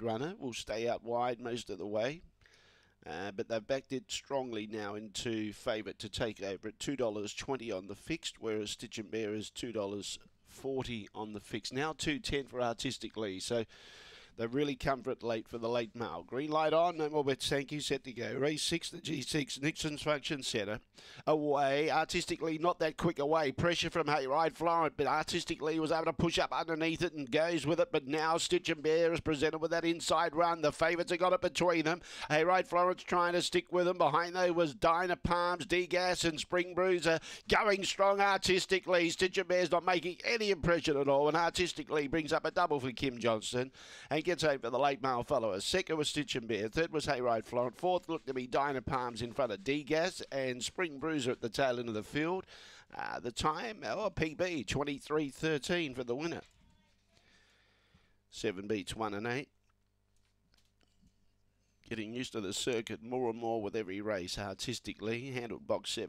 runner will stay out wide most of the way. Uh, but they've backed it strongly now into favourite to take over at $2.20 on the fixed, whereas Stitch and Bear is $2.40 on the fixed. Now 210 for Artistically. So They've really come for it late for the late mail. Green light on, no more bets. Thank you. Set to go. Race six, the G6, Nixon's Function Centre. Away, artistically, not that quick away. Pressure from Hayride Florent, but artistically was able to push up underneath it and goes with it. But now Stitch and Bear is presented with that inside run. The favourites have got it between them. Hayride Florence trying to stick with them. Behind though was Dinah Palms, D-Gas and Spring Bruiser going strong artistically. Stitch and Bear's not making any impression at all and artistically brings up a double for Kim Johnston and gets over the late mail followers. Second was Stitch and Bear. Third was Hayride Florent. Fourth looked to be Dinah Palms in front of D-Gas and Spring Bruiser at the tail end of the field. Uh, the time, oh, PB, 23.13 for the winner. Seven beats one and eight. Getting used to the circuit more and more with every race artistically. Handled box seven.